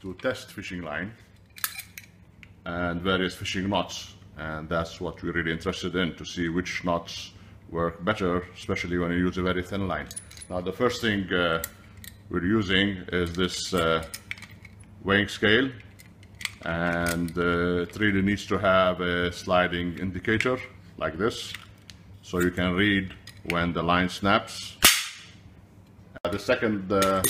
to test fishing line and various fishing knots. And that's what we're really interested in to see which knots work better especially when you use a very thin line. Now the first thing uh, we're using is this uh, weighing scale. And uh, it really needs to have a sliding indicator like this so you can read when the line snaps. Uh, the second uh,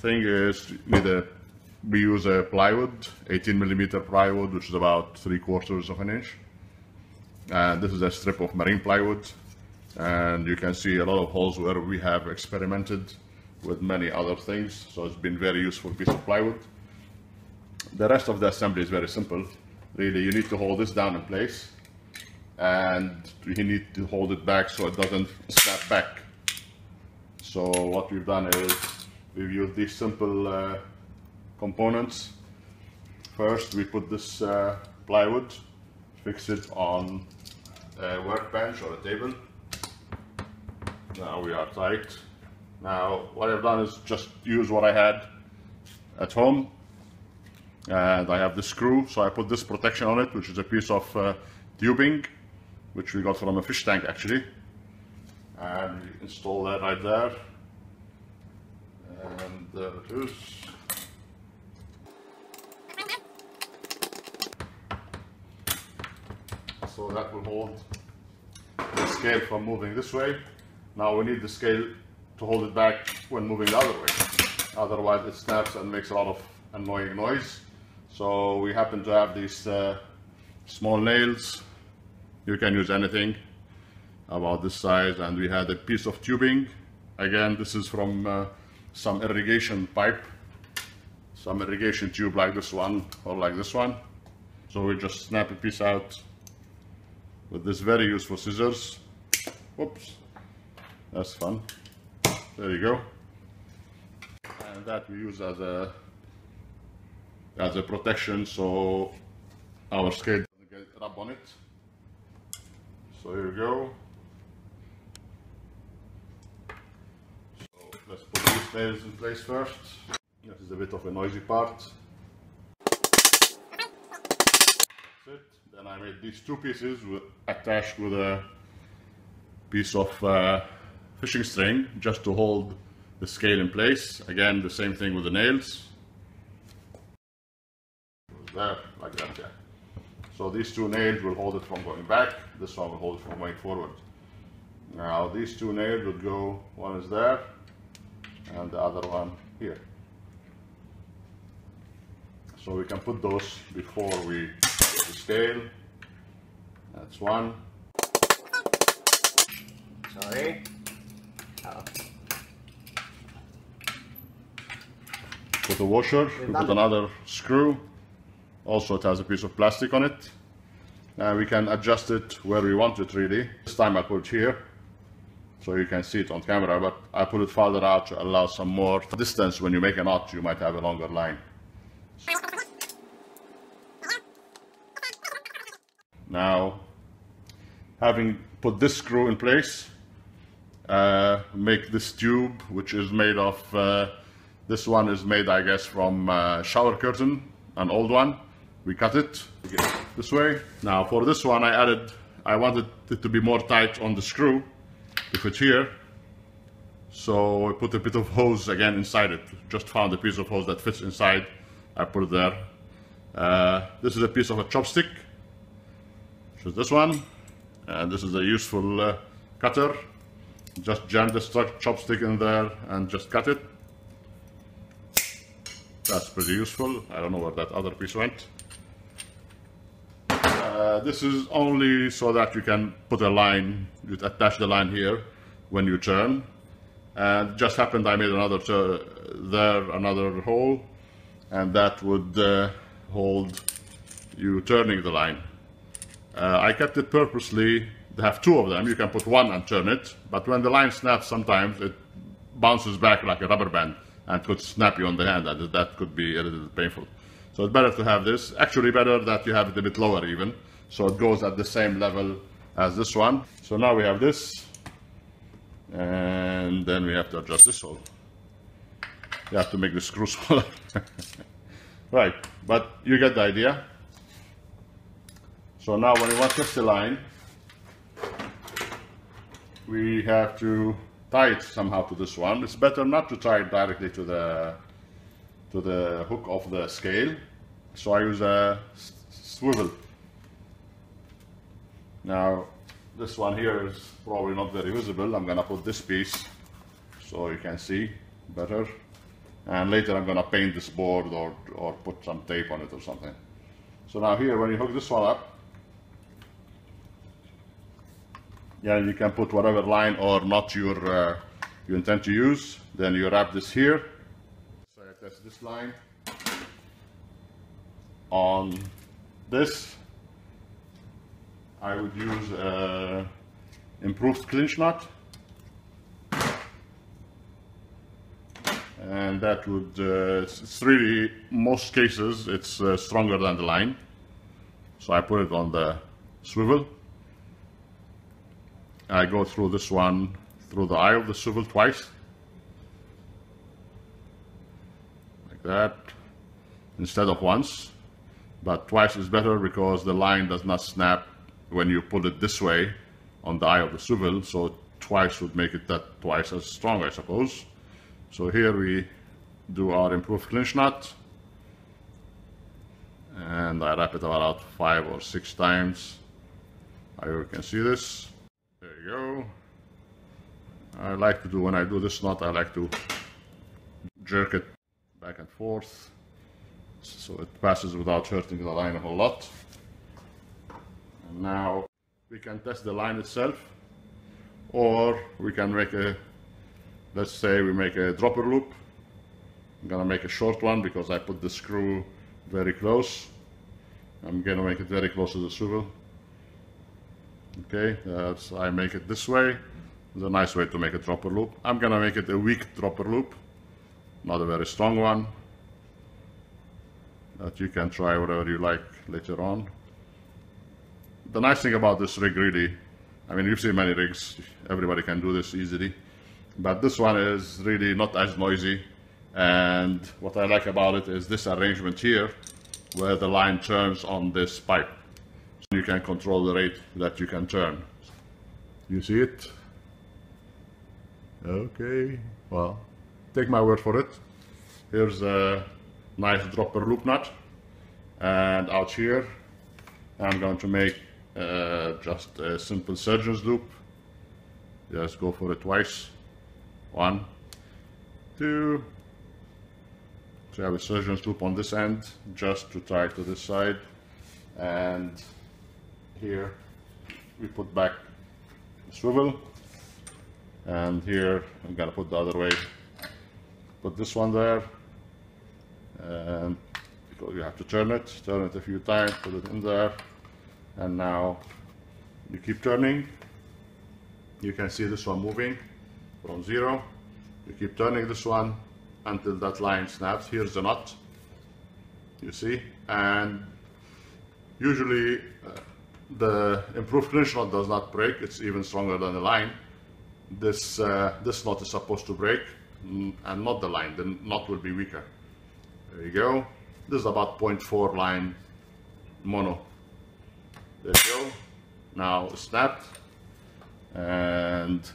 thing is need a, we use a plywood 18 millimeter plywood which is about three quarters of an inch. And this is a strip of marine plywood. And you can see a lot of holes where we have experimented with many other things. So it's been very useful piece of plywood. The rest of the assembly is very simple. Really you need to hold this down in place. And you need to hold it back so it doesn't snap back. So what we've done is we've used these simple uh, components. First we put this uh, plywood fix it on a workbench or a table. Now we are tight. Now what I've done is just use what I had at home and I have the screw so I put this protection on it which is a piece of uh, tubing which we got from a fish tank actually. And we install that right there. And there it is so that will hold the scale from moving this way. Now we need the scale to hold it back when moving the other way. Otherwise it snaps and makes a lot of annoying noise. So we happen to have these uh, small nails. You can use anything about this size. And we had a piece of tubing. Again this is from uh, some irrigation pipe. Some irrigation tube like this one or like this one. So we just snap a piece out with this very useful scissors. Whoops. That's fun. There you go. And that we use as a as a protection so our scale doesn't get rub on it. So here we go. So let's put these nails in place first. This is a bit of a noisy part That's it. Then I made these two pieces with, attached with a piece of uh, fishing string just to hold the scale in place again the same thing with the nails there, like that, yeah. So these two nails will hold it from going back, this one will hold it from going forward. Now these two nails would go, one is there, and the other one here. So we can put those before we the scale. That's one. Sorry. Oh. Put a washer, we put another screw. Also it has a piece of plastic on it. And we can adjust it where we want it really. This time I put it here, so you can see it on camera, but I put it farther out to allow some more distance. When you make a knot, you might have a longer line. Now, having put this screw in place, uh, make this tube, which is made of, uh, this one is made, I guess, from uh, shower curtain, an old one. We cut it this way. Now for this one, I added, I wanted it to be more tight on the screw to fit here. So I put a bit of hose again inside it. Just found a piece of hose that fits inside. I put it there. Uh, this is a piece of a chopstick, this one. And this is a useful uh, cutter. Just jam the chopstick in there and just cut it. That's pretty useful. I don't know where that other piece went. Uh, this is only so that you can put a line, you attach the line here when you turn. And just happened I made another there, another hole, and that would uh, hold you turning the line. Uh, I kept it purposely to have two of them. You can put one and turn it, but when the line snaps, sometimes it bounces back like a rubber band and could snap you on the hand, and that could be a little painful. So it's better to have this. Actually, better that you have it a bit lower even, so it goes at the same level as this one. So now we have this, and then we have to adjust this hole. you have to make the screw smaller. right, but you get the idea. So now when we want to the line, we have to tie it somehow to this one. It's better not to tie it directly to the to the hook of the scale. So I use a swivel. Now this one here is probably not very visible. I'm gonna put this piece so you can see better. And later I'm gonna paint this board or, or put some tape on it or something. So now here when you hook this one up, yeah, you can put whatever line or knot you uh, you intend to use. Then you wrap this here. So I test this line on this. I would use uh, improved clinch knot. And that would, uh, it's really, most cases, it's uh, stronger than the line. So I put it on the swivel. I go through this one, through the eye of the swivel twice. Like that, instead of once. But twice is better because the line does not snap when you pull it this way on the eye of the swivel. So twice would make it that twice as strong, I suppose. So here we do our improved clinch knot. And I wrap it about five or six times. I hope you can see this. Go. I like to do, when I do this knot, I like to jerk it back and forth so it passes without hurting the line a whole lot. And now we can test the line itself or we can make a, let's say we make a dropper loop. I'm gonna make a short one because I put the screw very close. I'm gonna make it very close to the swivel. Okay, so I make it this way. It's a nice way to make a dropper loop. I'm gonna make it a weak dropper loop, not a very strong one. That you can try whatever you like later on. The nice thing about this rig really, I mean you've seen many rigs, everybody can do this easily, but this one is really not as noisy and what I like about it is this arrangement here where the line turns on this pipe. You can control the rate that you can turn. You see it? Okay, well, take my word for it. Here's a nice dropper loop nut. And out here, I'm going to make uh, just a simple surgeon's loop. Just go for it twice. One, two. So I have a surgeon's loop on this end, just to tie to this side. And here, we put back the swivel and here I'm gonna put the other way. Put this one there and because you have to turn it turn it a few times put it in there and now you keep turning. You can see this one moving from zero. You keep turning this one until that line snaps. Here's the knot you see and usually uh, the improved clinch knot does not break it's even stronger than the line this, uh, this knot is supposed to break mm, and not the line, the knot will be weaker. There you go. This is about 0.4 line mono. There you go. Now snapped and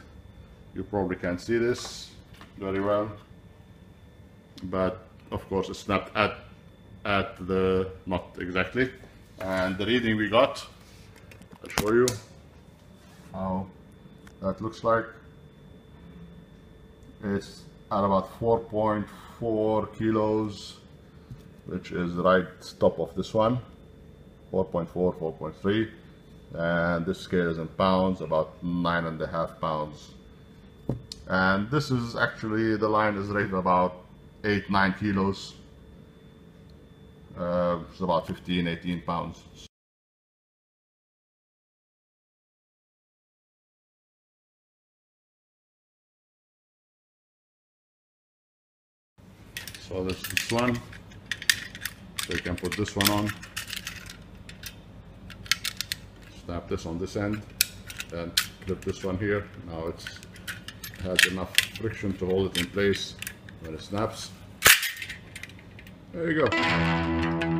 you probably can't see this very well but of course it's snapped at at the knot exactly and the reading we got I'll show you how that looks like it's at about 4.4 kilos which is right top of this one. 4.4 4.3 and this scale is in pounds about nine and a half pounds. And this is actually the line is rated about 8 9 kilos. Uh, it's about 15 18 pounds So this is one. So you can put this one on. Snap this on this end. Then clip this one here. Now it's has enough friction to hold it in place when it snaps. There you go.